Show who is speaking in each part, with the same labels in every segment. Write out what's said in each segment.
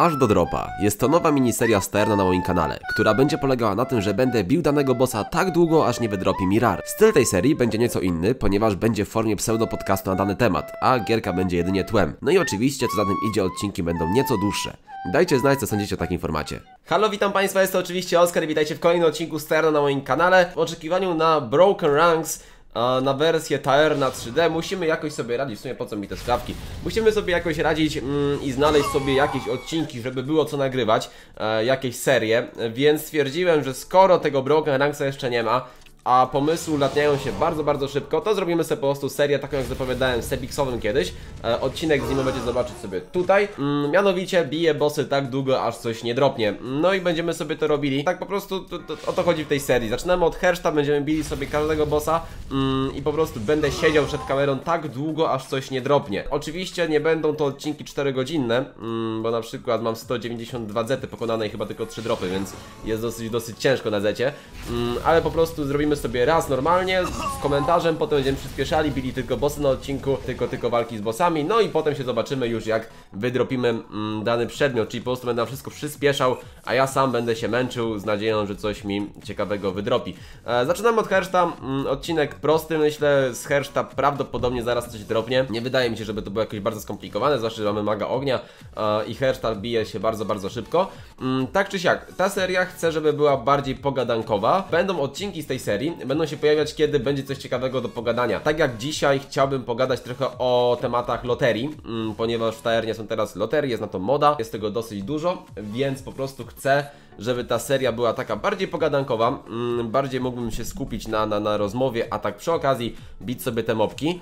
Speaker 1: Aż do dropa. Jest to nowa miniseria Sterna na moim kanale, która będzie polegała na tym, że będę bił danego bossa tak długo, aż nie wydropi mi rar. Styl tej serii będzie nieco inny, ponieważ będzie w formie pseudo podcastu na dany temat, a gierka będzie jedynie tłem. No i oczywiście, co za tym idzie, odcinki będą nieco dłuższe. Dajcie znać, co sądzicie o takim formacie. Halo, witam Państwa, jest to oczywiście Oskar i witajcie w kolejnym odcinku Sterna na moim kanale. W oczekiwaniu na Broken Ranks a na wersję TR na 3D musimy jakoś sobie radzić, w sumie po co mi te skrawki? Musimy sobie jakoś radzić mm, i znaleźć sobie jakieś odcinki, żeby było co nagrywać e, Jakieś serie, więc stwierdziłem, że skoro tego Broken Ranksa jeszcze nie ma a pomysły ulatniają się bardzo, bardzo szybko, to zrobimy sobie po prostu serię taką jak zapowiadałem Sebixowym kiedyś. E, odcinek z nim będzie zobaczyć sobie tutaj. Mm, mianowicie bije bossy tak długo, aż coś nie dropnie. No i będziemy sobie to robili. Tak po prostu to, to, o to chodzi w tej serii. Zaczynamy od Herszta, będziemy bili sobie każdego bossa mm, i po prostu będę siedział przed kamerą tak długo, aż coś nie dropnie. Oczywiście nie będą to odcinki 4-godzinne, mm, bo na przykład mam 192 zety pokonane i chyba tylko 3 dropy, więc jest dosyć, dosyć ciężko na zecie. Mm, ale po prostu zrobimy sobie raz normalnie z komentarzem, potem będziemy przyspieszali, bili tylko bossy na odcinku, tylko tylko walki z bossami, no i potem się zobaczymy już jak wydropimy mm, dany przedmiot, czyli po prostu będę wszystko przyspieszał, a ja sam będę się męczył z nadzieją, że coś mi ciekawego wydropi. E, zaczynamy od Herszta, mm, odcinek prosty, myślę, z Herszta prawdopodobnie zaraz coś dropnie. Nie wydaje mi się, żeby to było jakoś bardzo skomplikowane, zwłaszcza, że mamy maga ognia e, i Herszta bije się bardzo, bardzo szybko. Mm, tak czy siak, ta seria chcę, żeby była bardziej pogadankowa. Będą odcinki z tej serii, będą się pojawiać, kiedy będzie coś ciekawego do pogadania. Tak jak dzisiaj chciałbym pogadać trochę o tematach loterii, mm, ponieważ w taernie są teraz loterie, jest na to moda, jest tego dosyć dużo, więc po prostu chcę żeby ta seria była taka bardziej pogadankowa, mm, bardziej mógłbym się skupić na, na, na rozmowie, a tak przy okazji bić sobie te mopki.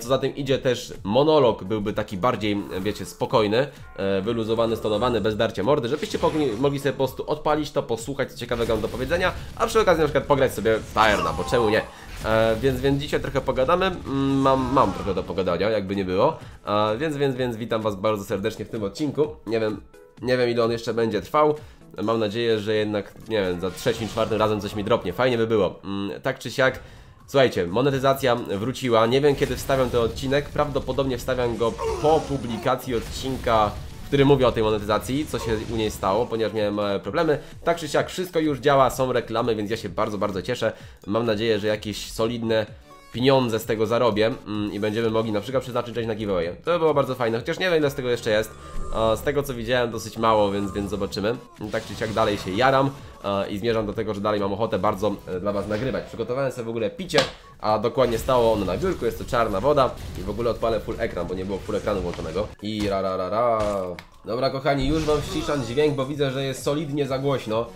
Speaker 1: Co za tym idzie też monolog byłby taki bardziej, wiecie, spokojny, e, wyluzowany, stonowany, bez darcia mordy, żebyście mogli, sobie po prostu odpalić to, posłuchać co ciekawego mam do powiedzenia, a przy okazji na przykład pograć sobie w bo czemu nie? E, więc, więc dzisiaj trochę pogadamy. Mm, mam, mam trochę do pogadania, jakby nie było. E, więc, więc, więc witam Was bardzo serdecznie w tym odcinku. Nie wiem, nie wiem ile on jeszcze będzie trwał. Mam nadzieję, że jednak, nie wiem, za trzecim, czwartym razem coś mi dropnie. Fajnie by było. Mm, tak czy siak, słuchajcie, monetyzacja wróciła. Nie wiem kiedy wstawiam ten odcinek. Prawdopodobnie wstawiam go po publikacji odcinka który mówi o tej monetyzacji, co się u niej stało, ponieważ miałem małe problemy. Tak czy siak, wszystko już działa, są reklamy, więc ja się bardzo, bardzo cieszę. Mam nadzieję, że jakieś solidne pieniądze z tego zarobię mm, i będziemy mogli na przykład przeznaczyć część na giveaway. To by było bardzo fajne, chociaż nie wiem ile z tego jeszcze jest. Z tego co widziałem dosyć mało, więc, więc zobaczymy. Tak czy siak dalej się jaram i zmierzam do tego, że dalej mam ochotę bardzo e, dla Was nagrywać. Przygotowałem sobie w ogóle picie, a dokładnie stało ono na biurku, jest to czarna woda i w ogóle odpalę full ekran, bo nie było full ekranu włączonego. I ra ra ra ra. Dobra kochani, już Wam ściszam dźwięk, bo widzę, że jest solidnie za głośno.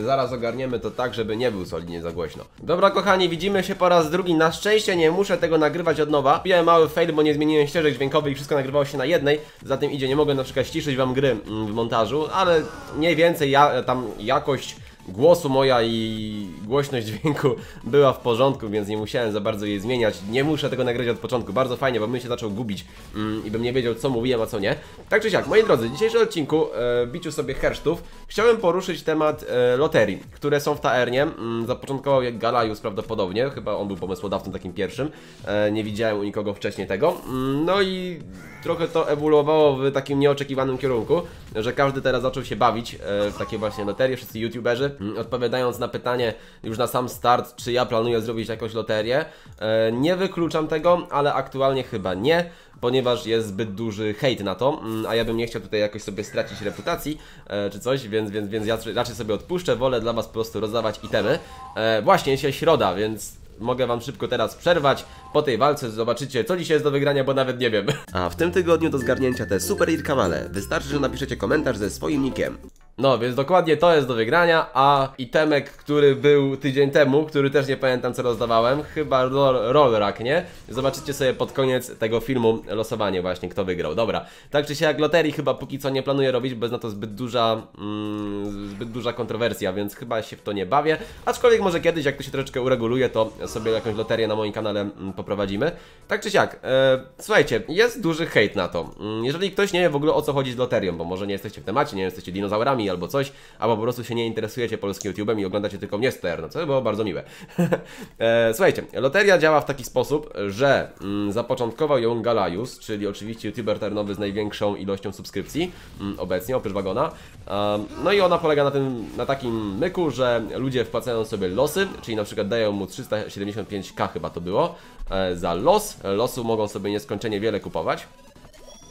Speaker 1: Zaraz ogarniemy to tak, żeby nie był solidnie za głośno. Dobra kochani, widzimy się po raz drugi. Na szczęście nie muszę tego nagrywać od nowa. Miałem mały fail, bo nie zmieniłem ścieżek dźwiękowych i wszystko nagrywało się na jednej. Za tym idzie, nie mogę na przykład ściszyć wam gry mm, w montażu, ale mniej więcej ja, tam jakość głosu moja i głośność dźwięku była w porządku, więc nie musiałem za bardzo jej zmieniać. Nie muszę tego nagrać od początku. Bardzo fajnie, bo bym się zaczął gubić mm, i bym nie wiedział, co mówiłem, a co nie. Tak czy siak, moi drodzy, w dzisiejszym odcinku, e, biciu sobie hersztów, chciałem poruszyć temat e, loterii, które są w Taernie. Mm, zapoczątkował je Galajus prawdopodobnie, chyba on był pomysłodawcą takim pierwszym. E, nie widziałem u nikogo wcześniej tego. Mm, no i trochę to ewoluowało w takim nieoczekiwanym kierunku, że każdy teraz zaczął się bawić e, w takie właśnie loterie, wszyscy youtuberzy odpowiadając na pytanie już na sam start, czy ja planuję zrobić jakąś loterię, e, nie wykluczam tego, ale aktualnie chyba nie, ponieważ jest zbyt duży hejt na to, mm, a ja bym nie chciał tutaj jakoś sobie stracić reputacji e, czy coś, więc, więc, więc ja raczej sobie odpuszczę, wolę dla Was po prostu rozdawać itemy. E, właśnie, dzisiaj środa, więc mogę wam szybko teraz przerwać. Po tej walce zobaczycie, co dzisiaj jest do wygrania, bo nawet nie wiem. A w tym tygodniu do zgarnięcia te super irkamale. Wystarczy, że napiszecie komentarz ze swoim nickiem. No, więc dokładnie to jest do wygrania, a itemek, który był tydzień temu, który też nie pamiętam co rozdawałem, chyba roll, rack, nie? Zobaczycie sobie pod koniec tego filmu losowanie właśnie, kto wygrał. Dobra, tak czy siak loterii chyba póki co nie planuję robić, bo jest na to zbyt duża, mm, zbyt duża kontrowersja, więc chyba się w to nie bawię. Aczkolwiek może kiedyś, jak to się troszeczkę ureguluje, to sobie jakąś loterię na moim kanale mm, poprowadzimy. Tak czy siak, e, słuchajcie, jest duży hejt na to. Mm, jeżeli ktoś nie wie w ogóle o co chodzi z loterią, bo może nie jesteście w temacie, nie jesteście dinozaurami, albo coś, albo po prostu się nie interesujecie polskim YouTube'em i oglądacie tylko mnie sterno, co było bardzo miłe. e, słuchajcie, loteria działa w taki sposób, że mm, zapoczątkował ją Galajus, czyli oczywiście YouTuber ternowy z największą ilością subskrypcji mm, obecnie, oprócz Wagona. Um, no i ona polega na tym, na takim myku, że ludzie wpłacają sobie losy, czyli na przykład dają mu 375k chyba to było, e, za los. Losu mogą sobie nieskończenie wiele kupować.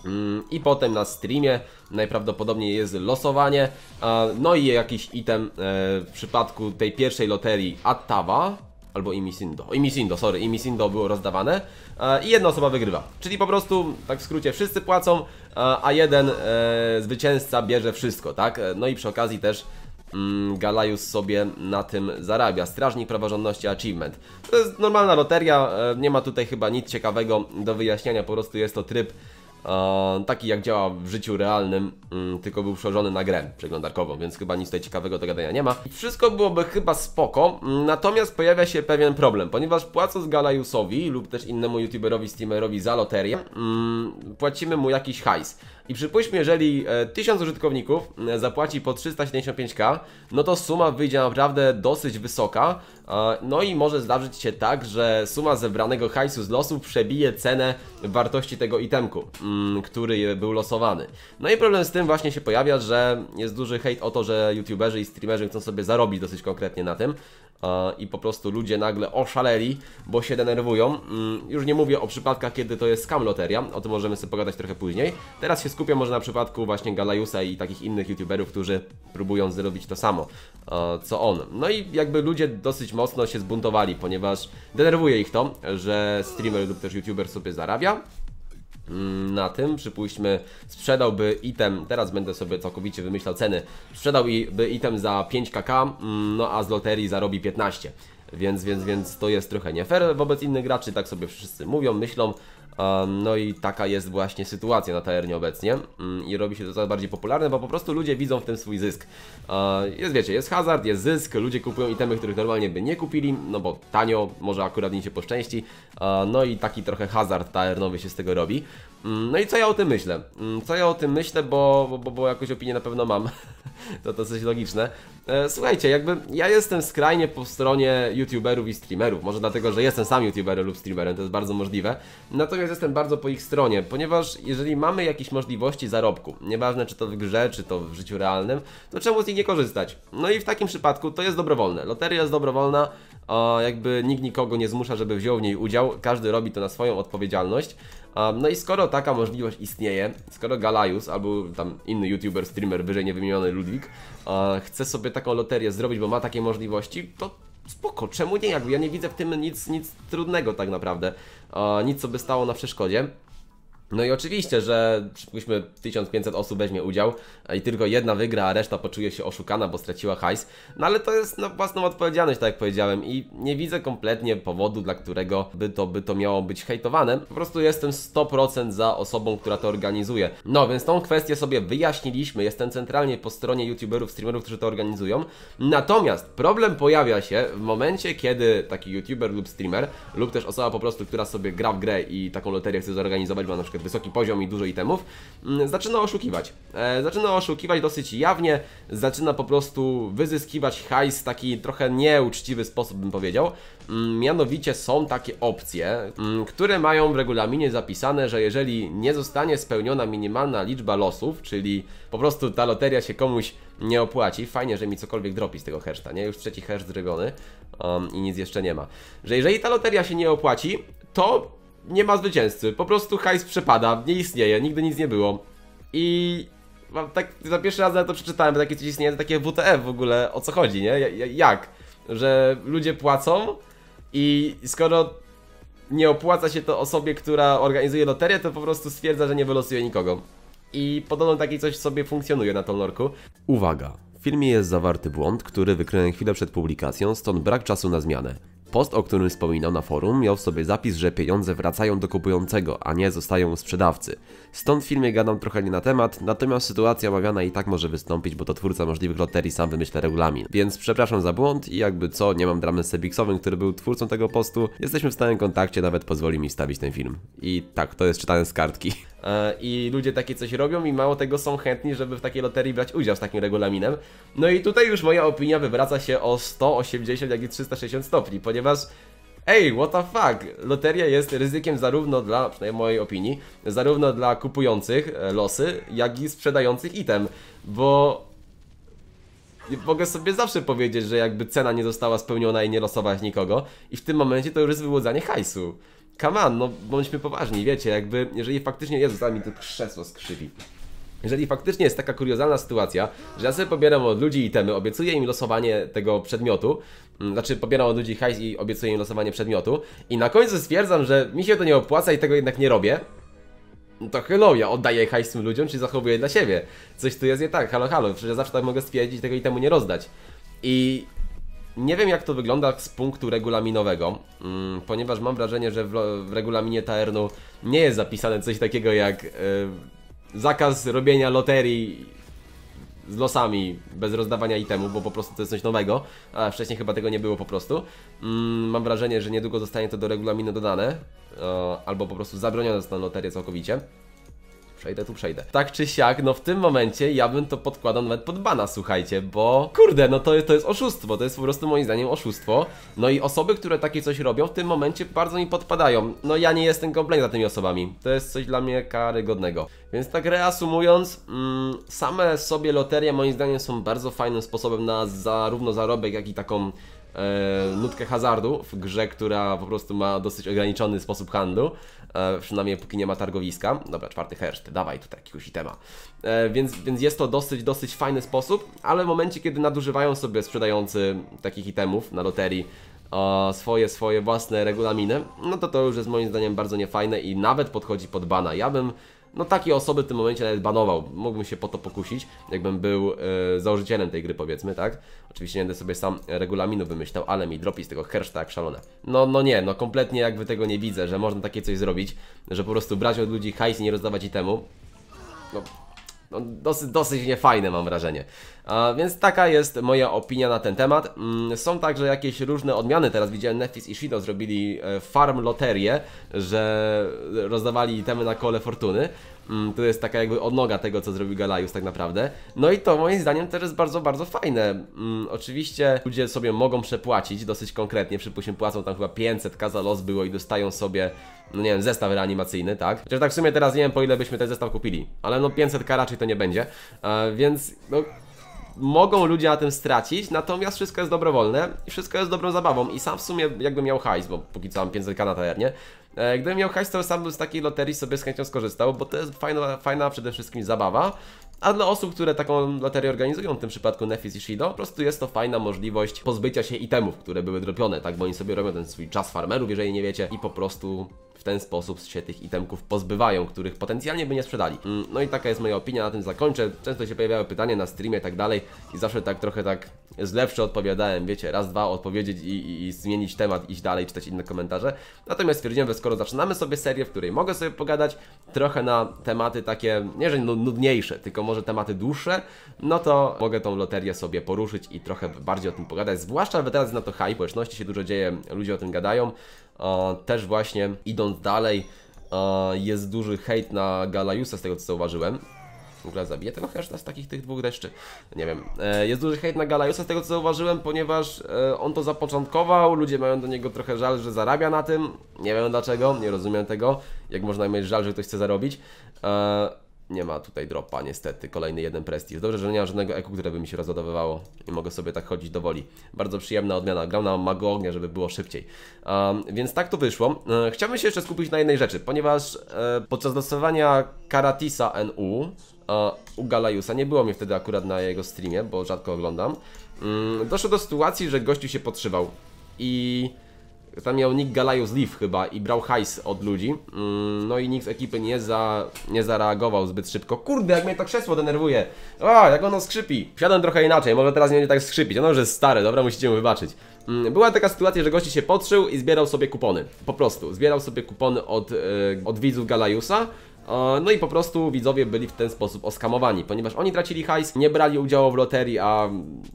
Speaker 1: Mm, I potem na streamie najprawdopodobniej jest losowanie, no i jakiś item e, w przypadku tej pierwszej loterii Attawa, albo Imisindo, Imisindo, sorry, Imisindo było rozdawane i jedna osoba wygrywa. Czyli po prostu, tak w skrócie, wszyscy płacą, a jeden e, zwycięzca bierze wszystko, tak? No i przy okazji też mm, Galajus sobie na tym zarabia. Strażnik Praworządności Achievement. To jest normalna loteria, e, nie ma tutaj chyba nic ciekawego do wyjaśniania, po prostu jest to tryb taki jak działa w życiu realnym, mm, tylko był przełożony na grę przeglądarkową, więc chyba nic tutaj ciekawego do gadania nie ma. Wszystko byłoby chyba spoko, mm, natomiast pojawia się pewien problem, ponieważ płacąc Galajusowi lub też innemu youtuberowi, streamerowi za loterię, mm, płacimy mu jakiś hajs. I przypuśćmy, jeżeli 1000 e, użytkowników e, zapłaci po 375k, no to suma wyjdzie naprawdę dosyć wysoka. No i może zdarzyć się tak, że suma zebranego hajsu z losów przebije cenę wartości tego itemku, mm, który był losowany. No i problem z tym właśnie się pojawia, że jest duży hejt o to, że youtuberzy i streamerzy chcą sobie zarobić dosyć konkretnie na tym i po prostu ludzie nagle oszaleli, bo się denerwują. Mm, już nie mówię o przypadkach, kiedy to jest scam loteria, o tym możemy sobie pogadać trochę później. Teraz się skupiam może na przypadku właśnie Galajusa i takich innych youtuberów, którzy próbują zrobić to samo, co on. No i jakby ludzie dosyć mocno się zbuntowali, ponieważ denerwuje ich to, że streamer lub też youtuber sobie zarabia, na tym, przypuśćmy, sprzedałby item, teraz będę sobie całkowicie wymyślał ceny, sprzedałby item za 5kk, mm, no a z loterii zarobi 15. Więc, więc, więc to jest trochę nie fair wobec innych graczy, tak sobie wszyscy mówią, myślą, no i taka jest właśnie sytuacja na tajernie obecnie mm, i robi się to coraz bardziej popularne, bo po prostu ludzie widzą w tym swój zysk. Jest wiecie, jest hazard, jest zysk, ludzie kupują itemy, których normalnie by nie kupili, no bo tanio, może akurat im się poszczęści, no i taki trochę hazard tajernowy się z tego robi. Mm, no i co ja o tym myślę? Mm, co ja o tym myślę, bo, bo, bo jakąś opinię na pewno mam. to to coś logiczne. E, słuchajcie, jakby ja jestem skrajnie po stronie youtuberów i streamerów. Może dlatego, że jestem sam youtuberem lub streamerem, to jest bardzo możliwe. Natomiast jestem bardzo po ich stronie, ponieważ jeżeli mamy jakieś możliwości zarobku, nieważne czy to w grze, czy to w życiu realnym, to czemu z nich nie korzystać? No i w takim przypadku to jest dobrowolne. Loteria jest dobrowolna, jakby nikt nikogo nie zmusza, żeby wziął w niej udział, każdy robi to na swoją odpowiedzialność. No i skoro taka możliwość istnieje, skoro Galajus albo tam inny youtuber, streamer, wyżej niewymieniony Ludwik chce sobie taką loterię zrobić, bo ma takie możliwości, to spoko, czemu nie? Jakby ja nie widzę w tym nic, nic trudnego tak naprawdę, nic co by stało na przeszkodzie. No i oczywiście, że przypuśćmy 1500 osób weźmie udział i tylko jedna wygra, a reszta poczuje się oszukana, bo straciła hajs. No ale to jest na własną odpowiedzialność, tak jak powiedziałem i nie widzę kompletnie powodu, dla którego by to, by to miało być hejtowane. Po prostu jestem 100% za osobą, która to organizuje. No więc tą kwestię sobie wyjaśniliśmy, jestem centralnie po stronie youtuberów, streamerów, którzy to organizują. Natomiast problem pojawia się w momencie, kiedy taki youtuber lub streamer lub też osoba po prostu, która sobie gra w grę i taką loterię chce zorganizować, bo na przykład wysoki poziom i dużo itemów, mm, zaczyna oszukiwać. E, zaczyna oszukiwać dosyć jawnie, zaczyna po prostu wyzyskiwać hajs w taki trochę nieuczciwy sposób, bym powiedział. Mm, mianowicie są takie opcje, mm, które mają w regulaminie zapisane, że jeżeli nie zostanie spełniona minimalna liczba losów, czyli po prostu ta loteria się komuś nie opłaci, fajnie, że mi cokolwiek dropi z tego heszta, nie? Już trzeci heszt zrobiony um, i nic jeszcze nie ma. Że jeżeli ta loteria się nie opłaci, to nie ma zwycięzcy. Po prostu hajs przepada, nie istnieje, nigdy nic nie było. I tak za pierwszy raz na to przeczytałem, takie coś istnieje, takie WTF w ogóle, o co chodzi, nie? Jak? Że ludzie płacą i skoro nie opłaca się to osobie, która organizuje loterię, to po prostu stwierdza, że nie wylosuje nikogo. I podobno takie coś sobie funkcjonuje na tą lorku.
Speaker 2: Uwaga! W filmie jest zawarty błąd, który wykryłem chwilę przed publikacją, stąd brak czasu na zmianę. Post, o którym wspominał na forum, miał w sobie zapis, że pieniądze wracają do kupującego, a nie zostają u sprzedawcy. Stąd w filmie gadam trochę nie na temat, natomiast sytuacja omawiana i tak może wystąpić, bo to twórca możliwych loterii sam wymyśla regulamin. Więc przepraszam za błąd i jakby co, nie mam dramy z Sebixowym, który był twórcą tego postu. Jesteśmy w stałym kontakcie, nawet pozwoli mi stawić ten film. I tak, to jest czytane z kartki.
Speaker 1: E, I ludzie takie coś robią i mało tego są chętni, żeby w takiej loterii brać udział z takim regulaminem. No i tutaj już moja opinia wywraca się o 180, jak i 360 stopni, ponieważ Ej, what the fuck? Loteria jest ryzykiem zarówno dla, przynajmniej mojej opinii, zarówno dla kupujących e, losy, jak i sprzedających item, bo mogę sobie zawsze powiedzieć, że jakby cena nie została spełniona i nie losować nikogo i w tym momencie to już jest wyłudzanie hajsu. Come on, no bądźmy poważni, wiecie, jakby jeżeli faktycznie, Jezus, mi to krzesło skrzywi. Jeżeli faktycznie jest taka kuriozalna sytuacja, że ja sobie pobieram od ludzi itemy, obiecuję im losowanie tego przedmiotu, mm, znaczy pobieram od ludzi hajs i obiecuję im losowanie przedmiotu i na końcu stwierdzam, że mi się to nie opłaca i tego jednak nie robię, no to hello, ja oddaję hajs tym ludziom, czy zachowuję dla siebie. Coś tu jest nie tak, halo, halo, przecież ja zawsze tak mogę stwierdzić tego itemu nie rozdać. I nie wiem jak to wygląda z punktu regulaminowego, mm, ponieważ mam wrażenie, że w, regulaminie Taernu nie jest zapisane coś takiego jak... Yy, zakaz robienia loterii z losami bez rozdawania itemu, bo po prostu to jest coś nowego, a wcześniej chyba tego nie było po prostu. Mm, mam wrażenie, że niedługo zostanie to do regulaminu dodane, albo po prostu zabronione zostaną loterie całkowicie. Przejdę tu, przejdę. Tak czy siak, no w tym momencie ja bym to podkładał nawet pod bana, słuchajcie, bo kurde, no to, to jest oszustwo, to jest po prostu moim zdaniem oszustwo. No i osoby, które takie coś robią, w tym momencie bardzo mi podpadają. No ja nie jestem kompletnie za tymi osobami. To jest coś dla mnie karygodnego. Więc tak reasumując, mm, same sobie loterie moim zdaniem są bardzo fajnym sposobem na zarówno zarobek, jak i taką e, nutkę hazardu w grze, która po prostu ma dosyć ograniczony sposób handlu, e, przynajmniej póki nie ma targowiska. Dobra, czwarty herszt, dawaj tutaj jakiegoś itema. E, więc, więc jest to dosyć, dosyć fajny sposób, ale w momencie, kiedy nadużywają sobie sprzedający takich itemów na loterii e, swoje, swoje własne regulaminy, no to to już jest moim zdaniem bardzo niefajne i nawet podchodzi pod bana. Ja bym no takie osoby w tym momencie nawet banował. Mógłbym się po to pokusić, jakbym był e, założycielem tej gry powiedzmy, tak? Oczywiście nie będę sobie sam regulaminu wymyślał, ale mi dropi z tego herszta jak szalone. No, no nie, no kompletnie jakby tego nie widzę, że można takie coś zrobić, że po prostu brać od ludzi hajs i nie rozdawać temu. No, no, dosyć, dosyć niefajne mam wrażenie. A, więc taka jest moja opinia na ten temat. Mm, są także jakieś różne odmiany. Teraz widziałem Netflix i Shido zrobili e, farm loterię, że rozdawali temy na kole fortuny. Mm, to jest taka jakby odnoga tego, co zrobił Galajus tak naprawdę. No i to moim zdaniem też jest bardzo, bardzo fajne. Mm, oczywiście ludzie sobie mogą przepłacić dosyć konkretnie, przypuśćmy płacą tam chyba 500 kaza los było i dostają sobie, no nie wiem, zestaw reanimacyjny, tak? Chociaż tak w sumie teraz nie wiem po ile byśmy ten zestaw kupili, ale no 500 k raczej to nie będzie, e, więc no mogą ludzie na tym stracić, natomiast wszystko jest dobrowolne i wszystko jest dobrą zabawą i sam w sumie jakbym miał hajs, bo póki co mam 500k na tajernie, gdybym miał hajs, to sam z takiej loterii sobie z chęcią skorzystał, bo to jest fajna, fajna przede wszystkim zabawa, a dla osób, które taką loterię organizują, w tym przypadku Nefis i Shido, po prostu jest to fajna możliwość pozbycia się itemów, które były dropione, tak, bo oni sobie robią ten swój czas farmerów, jeżeli nie wiecie, i po prostu w ten sposób się tych itemków pozbywają, których potencjalnie by nie sprzedali. Mm, no i taka jest moja opinia, na tym zakończę. Często się pojawiały pytania na streamie i tak dalej i zawsze tak trochę tak zlewczo odpowiadałem, wiecie, raz, dwa odpowiedzieć i, i, i, zmienić temat, iść dalej, czytać inne komentarze. Natomiast stwierdziłem, że skoro zaczynamy sobie serię, w której mogę sobie pogadać trochę na tematy takie, nie że nudniejsze, tylko może tematy dłuższe, no to mogę tą loterię sobie poruszyć i trochę bardziej o tym pogadać. Zwłaszcza, że teraz na to hype, społeczności się dużo dzieje, ludzie o tym gadają. Też właśnie idąc dalej, jest duży hejt na Galajusa z tego co zauważyłem. W ogóle zabiję tego heszta z takich tych dwóch deszczy. Nie wiem. E, jest duży hejt na Galajusa z tego co zauważyłem, ponieważ e, on to zapoczątkował, ludzie mają do niego trochę żal, że zarabia na tym. Nie wiem dlaczego, nie rozumiem tego. Jak można mieć żal, że ktoś chce zarobić. Nie ma tutaj dropa niestety, kolejny jeden prestiż. Dobrze, że nie ma żadnego eku, które by mi się rozładowywało i mogę sobie tak chodzić do woli. Bardzo przyjemna odmiana, grał na mago ognia, żeby było szybciej. Um, więc tak to wyszło. E, chciałbym się jeszcze skupić na jednej rzeczy, ponieważ e, podczas dostawania Karatisa NU e, u Galajusa, nie było mnie wtedy akurat na jego streamie, bo rzadko oglądam, mm, doszło do sytuacji, że gościu się podszywał i tam miał Nick Galajus Leaf chyba i brał hajs od ludzi. Mm, no i nikt z ekipy nie, za, nie zareagował zbyt szybko. Kurde, jak mnie to krzesło denerwuje. O, jak ono skrzypi. Wsiadłem trochę inaczej, może teraz nie będzie tak skrzypić. Ono już jest stare, dobra, musicie mu wybaczyć. Mm, była taka sytuacja, że gości się podszył i zbierał sobie kupony. Po prostu. Zbierał sobie kupony od, yy, od widzów Galajusa. No i po prostu widzowie byli w ten sposób oskamowani, ponieważ oni tracili hajs, nie brali udziału w loterii, a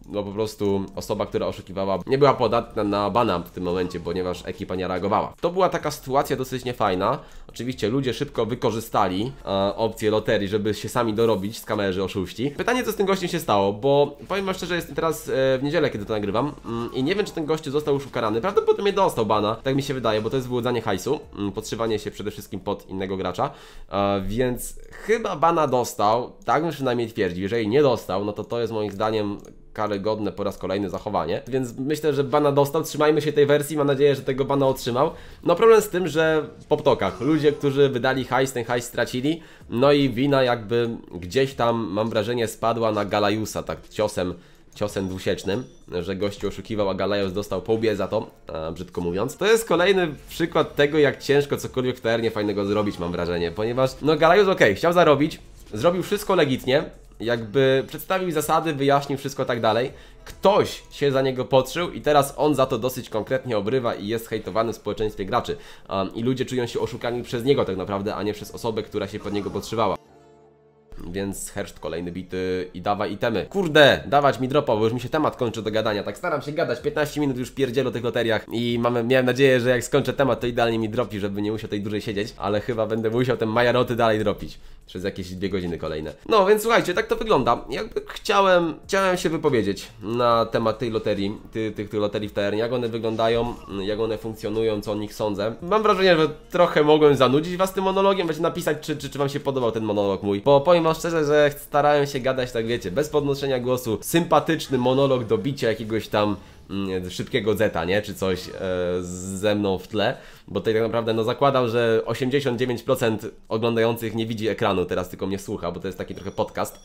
Speaker 1: no po prostu osoba, która oszukiwała nie była podatna na bana w tym momencie, ponieważ ekipa nie reagowała. To była taka sytuacja dosyć niefajna. Oczywiście ludzie szybko wykorzystali e, opcję loterii, żeby się sami dorobić z kamerzy oszuści. Pytanie, co z tym gościem się stało, bo powiem wam szczerze, jestem teraz e, w niedzielę, kiedy to nagrywam mm, i nie wiem, czy ten gościu został już ukarany. Prawdopodobnie dostał bana, tak mi się wydaje, bo to jest wyłudzanie hajsu, mm, podszywanie się przede wszystkim pod innego gracza, e, więc chyba bana dostał, tak bym przynajmniej twierdził. Jeżeli nie dostał, no to to jest moim zdaniem karygodne po raz kolejny zachowanie. Więc myślę, że bana dostał, trzymajmy się tej wersji, mam nadzieję, że tego bana otrzymał. No problem z tym, że po ptokach, ludzie, którzy wydali hajs, ten hajs stracili, no i wina jakby gdzieś tam, mam wrażenie, spadła na Galajusa, tak ciosem ciosem dwusiecznym, że gościu oszukiwał, a Galajos dostał po łbie za to, brzydko mówiąc. To jest kolejny przykład tego, jak ciężko cokolwiek w TR fajnego zrobić, mam wrażenie, ponieważ no Galajos ok, chciał zarobić, zrobił wszystko legitnie, jakby przedstawił zasady, wyjaśnił wszystko tak dalej. Ktoś się za niego podszył i teraz on za to dosyć konkretnie obrywa i jest hejtowany w społeczeństwie graczy. Um, I ludzie czują się oszukani przez niego tak naprawdę, a nie przez osobę, która się pod niego podszywała. Więc herszt kolejny bity i dawaj itemy. Kurde, dawać mi dropa, bo już mi się temat kończy do gadania. Tak staram się gadać, 15 minut już pierdzielę o tych loteriach i mamy, miałem nadzieję, że jak skończę temat, to idealnie mi dropi, żeby nie musiał tej dłużej siedzieć, ale chyba będę musiał te majaroty dalej dropić przez jakieś dwie godziny kolejne. No więc słuchajcie, tak to wygląda. Jakby chciałem, chciałem się wypowiedzieć na temat tej loterii, ty, tych, tych loterii w TR, jak one wyglądają, jak one funkcjonują, co o nich sądzę. Mam wrażenie, że trochę mogłem zanudzić was tym monologiem, będzie napisać, czy, czy, czy wam się podobał ten monolog mój, bo powiem wam szczerze, że starałem się gadać, tak wiecie, bez podnoszenia głosu, sympatyczny monolog do bicia jakiegoś tam szybkiego zeta, nie? Czy coś e, ze mną w tle, bo tutaj tak naprawdę no zakładam, że 89% oglądających nie widzi ekranu, teraz tylko mnie słucha, bo to jest taki trochę podcast e,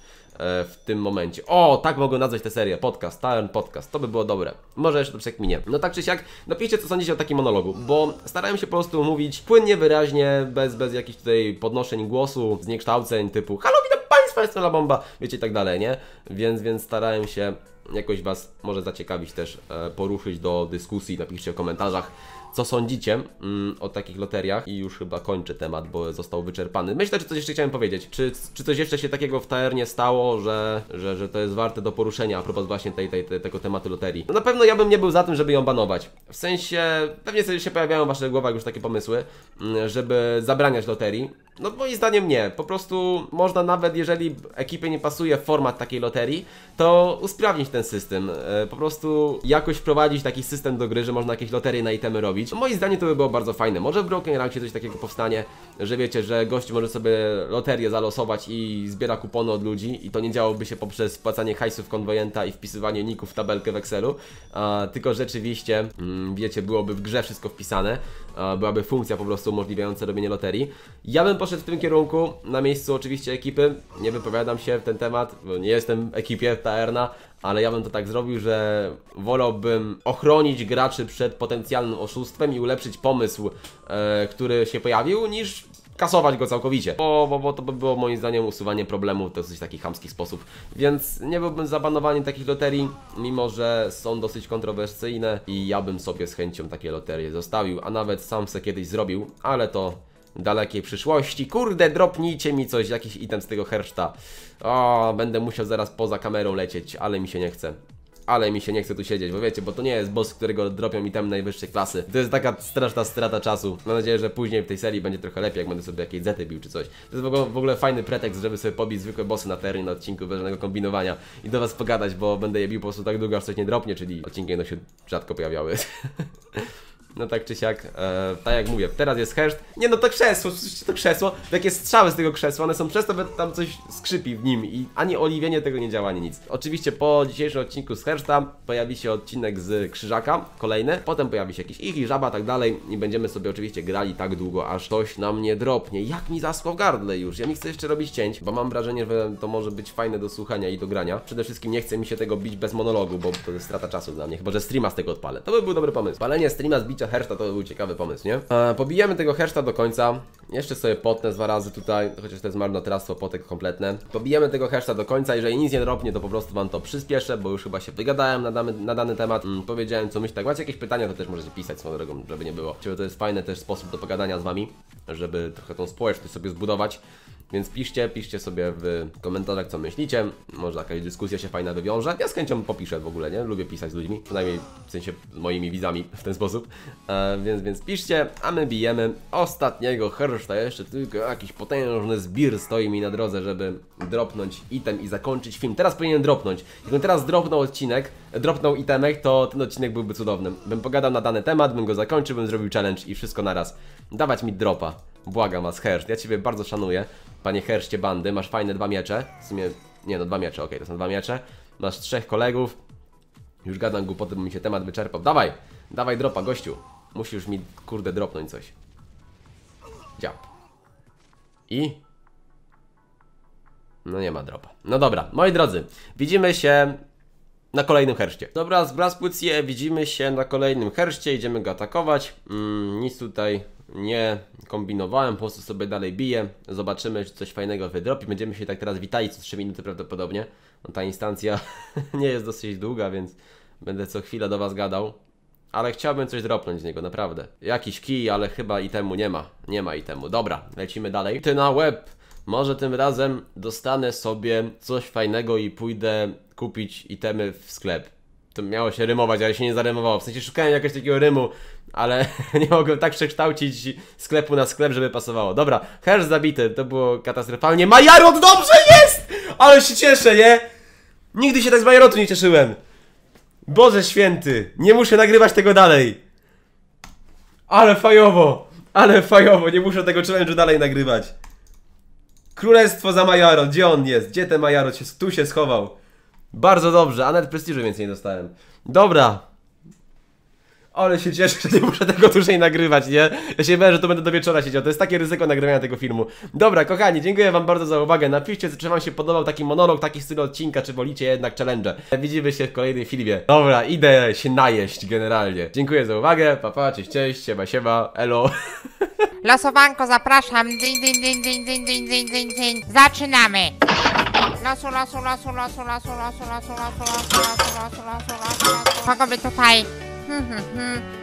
Speaker 1: w tym momencie. O, tak mogę nazwać tę serię, podcast, Taren Podcast, to by było dobre. Może jeszcze to przekminie. No tak czy siak, napiszcie co sądzicie o takim monologu, bo starałem się po prostu mówić płynnie, wyraźnie, bez, bez jakichś tutaj podnoszeń głosu, zniekształceń typu Halo, witam Państwa, jest bomba, wiecie i tak dalej, nie? Więc, więc starałem się jakoś Was może zaciekawić też, e, poruszyć do dyskusji, napiszcie w komentarzach, co sądzicie mm, o takich loteriach i już chyba kończę temat, bo został wyczerpany. Myślę, że coś jeszcze chciałem powiedzieć. Czy, czy coś jeszcze się takiego w TR nie stało, że, że, że to jest warte do poruszenia a propos właśnie tej, tej, tej, tego tematu loterii? No na pewno ja bym nie był za tym, żeby ją banować. W sensie, pewnie sobie się pojawiają w Waszych głowach już takie pomysły, mm, żeby zabraniać loterii. No moim zdaniem nie. Po prostu można nawet, jeżeli ekipie nie pasuje format takiej loterii, to usprawnić ten system. E, po prostu jakoś wprowadzić taki system do gry, że można jakieś loterie na itemy robić. Moim zdaniem to by było bardzo fajne. Może w Broken Rank coś takiego powstanie, że wiecie, że gość może sobie loterię zalosować i zbiera kupony od ludzi i to nie działoby się poprzez wpłacanie hajsów konwojenta i wpisywanie ników w tabelkę w Excelu, tylko rzeczywiście, mm, wiecie, byłoby w grze wszystko wpisane, byłaby funkcja po prostu umożliwiająca robienie loterii. Ja bym poszedł w tym kierunku, na miejscu oczywiście ekipy, nie wypowiadam się w ten temat, bo nie jestem ekipie Taerna, ale ja bym to tak zrobił, że wolałbym ochronić graczy przed potencjalnym oszustwem i ulepszyć pomysł, e, który się pojawił, niż kasować go całkowicie, bo, bo, bo to by było moim zdaniem usuwanie problemu w dosyć taki chamski sposób, więc nie byłbym za banowaniem takich loterii, mimo że są dosyć kontrowersyjne i ja bym sobie z chęcią takie loterie zostawił, a nawet sam se kiedyś zrobił, ale to dalekiej przyszłości. Kurde, dropnijcie mi coś, jakiś item z tego herszta. O, będę musiał zaraz poza kamerą lecieć, ale mi się nie chce. Ale mi się nie chce tu siedzieć, bo wiecie, bo to nie jest boss, którego dropią item najwyższej klasy. To jest taka straszna strata czasu. Mam nadzieję, że później w tej serii będzie trochę lepiej, jak będę sobie jakieś zety bił czy coś. To jest w ogóle, w ogóle fajny pretekst, żeby sobie pobić zwykłe bossy na terenie na odcinku bez żadnego kombinowania i do was pogadać, bo będę je bił po prostu tak długo, aż coś nie dropnie, czyli odcinki będą się rzadko pojawiały. No tak czy siak, e, tak jak mówię, teraz jest herszt. Nie no to krzesło, słyszycie to krzesło? Takie strzały z tego krzesła, one są przez to, tam coś skrzypi w nim i ani oliwienie tego nie działa, ani nic. Oczywiście po dzisiejszym odcinku z herszta pojawi się odcinek z krzyżaka, kolejny, potem pojawi się jakiś ich i żaba, tak dalej i będziemy sobie oczywiście grali tak długo, aż coś nam nie dropnie. Jak mi zaschło gardle już, ja nie chcę jeszcze robić cięć, bo mam wrażenie, że to może być fajne do słuchania i do grania. Przede wszystkim nie chce mi się tego bić bez monologu, bo to jest strata czasu dla mnie, chyba że streama z tego odpalę. To by był dobry pomysł. Palenie streama z bicia bicia herszta to był ciekawy pomysł, nie? E, pobijemy tego herszta do końca. Jeszcze sobie potnę dwa razy tutaj, chociaż to jest marnotrawstwo, potek kompletne. Pobijemy tego herszta do końca, jeżeli nic nie dropnie, to po prostu Wam to przyspieszę, bo już chyba się wygadałem na dany, na dany temat. Mm, powiedziałem co myślę. Jak macie jakieś pytania, to też możecie pisać swoją drogą, żeby nie było. Ciebie to jest fajny też sposób do pogadania z Wami, żeby trochę tą społeczność sobie zbudować Więc piszcie, piszcie sobie w komentarzach, co myślicie. Może jakaś dyskusja się fajna wywiąże. Ja z chęcią popiszę w ogóle, nie? Lubię pisać z ludźmi, przynajmniej w sensie z moimi widzami w ten sposób. E, więc, więc piszcie, a my bijemy ostatniego herszta. Jeszcze tylko jakiś potężny zbir stoi mi na drodze, żeby dropnąć item i zakończyć film. Teraz powinien dropnąć. Jakbym teraz dropnął odcinek, dropnął itemek, to ten odcinek byłby cudowny. Bym pogadał na dany temat, bym go zakończył, bym zrobił challenge i wszystko naraz. Dawać mi dropa. Błagam was, Herszt. Ja Ciebie bardzo szanuję. Panie Herszcie bandy, masz fajne dwa miecze. W sumie, nie no, dwa miecze, okej, to są dwa miecze. Masz trzech kolegów. Już gadam głupoty, bo mi się temat wyczerpał. Dawaj, dawaj dropa, gościu. Musisz mi, kurde, dropnąć coś. Dział. I... No nie ma dropa. No dobra, moi drodzy, widzimy się na kolejnym herszcie. Dobra, z Braspucje widzimy się na kolejnym herszcie, idziemy go atakować. Mm, nic tutaj nie kombinowałem, po prostu sobie dalej biję. Zobaczymy, czy coś fajnego wydropi. Będziemy się tak teraz witali co 3 minuty prawdopodobnie. No, ta instancja nie jest dosyć długa, więc będę co chwilę do Was gadał. Ale chciałbym coś dropnąć z niego, naprawdę. Jakiś kij, ale chyba i temu nie ma. Nie ma i temu. Dobra, lecimy dalej. Ty na łeb! Może tym razem dostanę sobie coś fajnego i pójdę kupić itemy w sklep. To miało się rymować, ale się nie zarymowało. W sensie szukałem jakiegoś takiego rymu, ale nie mogłem tak przekształcić sklepu na sklep, żeby pasowało. Dobra, herz zabity, to było katastrofalnie. Majarot dobrze jest! Ale się cieszę, nie? Nigdy się tak z Majarotu nie cieszyłem. Boże święty, nie muszę nagrywać tego dalej. Ale fajowo, ale fajowo, nie muszę tego challenge'u dalej nagrywać. Królestwo za Majarot, gdzie on jest? Gdzie ten Majarot się, tu się schował? Bardzo dobrze, a nawet prestiżu więcej nie dostałem. Dobra. Ale się cieszę, że nie muszę tego dłużej nagrywać, nie? Ja się bałem, że to będę do wieczora siedział. To jest takie ryzyko nagrywania tego filmu. Dobra, kochani, dziękuję wam bardzo za uwagę. Napiszcie, czy wam się podobał taki monolog, taki styl odcinka, czy wolicie jednak challenge. Widzimy się w kolejnym filmie. Dobra, idę się najeść generalnie. Dziękuję za uwagę, papa, pa, cześć, cześć, siema, siema, elo.
Speaker 3: Losowanko zapraszam. Dzyń, dzyń, dzyń, dzyń, dzyń, dzyń, dzyń, dzyń, dzyń. Zaczynamy. Losu, losu, losu, losu, losu, losu, losu, losu, losu, losu, losu, losu, losu. Kogo by tutaj? Mm-hmm.